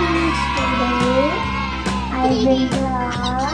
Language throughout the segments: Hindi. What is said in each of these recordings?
minutes today. I will draw.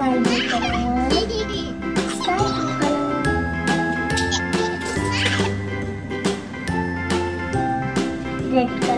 Sky color. Sky color. Red color.